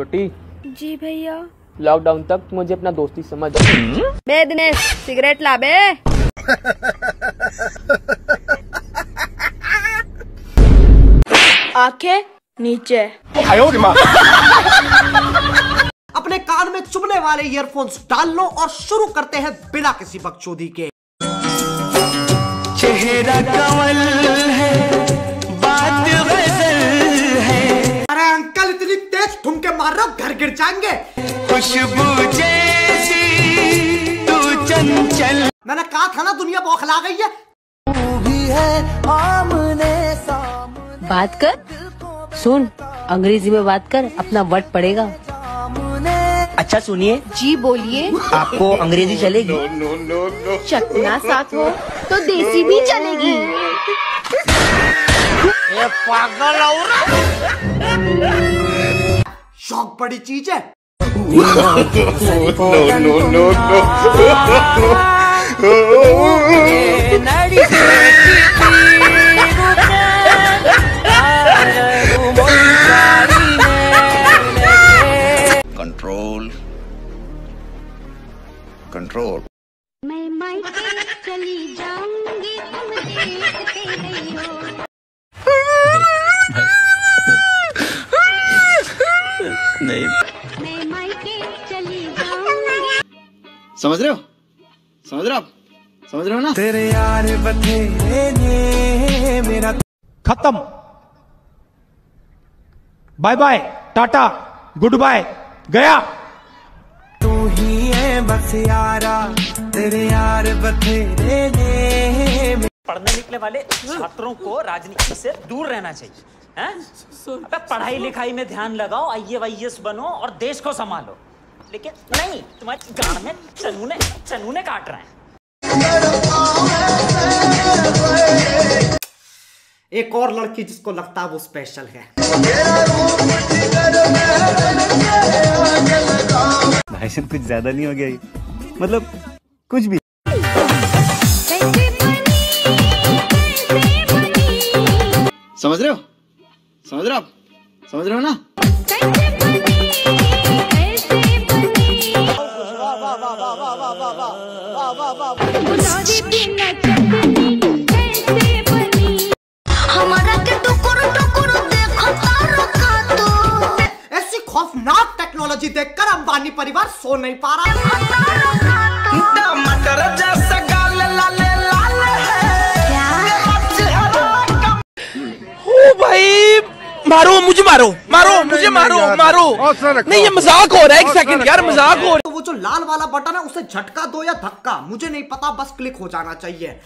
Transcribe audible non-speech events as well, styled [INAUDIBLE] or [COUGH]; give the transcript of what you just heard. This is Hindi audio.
छोटी। जी भैया। लॉकडाउन तक मुझे अपना दोस्ती समझ बे दिनेश सिगरेट ला बे। आँखें नीचे। [LAUGHS] अपने कान में चुभने वाले ईयरफोन्स डाल लो और शुरू करते हैं बिना किसी बकचोदी के। चेहरा कमल है। मार रहे हो घर गिर जाएँगे। खुशबू जैसी तू चंचल। मैंने कहा था ना दुनिया बौखला गई है। भी है आमने सामने। बात कर। सुन अंग्रेज़ी में बात कर अपना वर्ड पड़ेगा अच्छा सुनिए। जी बोलिए। आपको अंग्रेज़ी चलेगी? चकना साथ हो तो देसी भी चलेगी। शौक बड़ी चीज़ है। कंट्रोल कंट्रोल मैं मायके चली जाऊँगी तुम देखते नहीं समझ रहे हो? समझ रहे हो आप? समझ रहे हो ना? तेरे यार बथेरे मेरा खत्म। Bye bye tata good bye गया। तू ही है बस यारा तेरे यार बथेरे ने पढ़ने निकले वाले छात्रों को राजनीति से दूर रहना चाहिए हैं? अबे पढ़ाई लिखाई में ध्यान लगाओ आई वाई बनो और देश को संभालो। लेकिन नहीं तुम्हारे गांड में चनूने चनूने काट रहे हैं। एक और लड़की जिसको लगता है वो स्पेशल है। भाईजान कुछ ज़्यादा नहीं हो गया मतलब कुछ भी। कैसे बनी कैसे बनी समझ रहे हो? समझ रहे हो आप? समझ रहे हो ना? खौफनाक टेक्नोलॉजी देखकर अंबानी परिवार सो नहीं पा रहा। टमाटर जैसा गाल लाल लाल ओ भाई मारो मुझे। मारो मारो मुझे मारो मारो। नहीं ये मज़ाक हो रहा है एक सेकंड यार मज़ाक हो रहा है। वो जो लाल वाला बटन है उसे झटका दो या धक्का। मुझे नहीं पता बस क्लिक हो जाना चाहिए।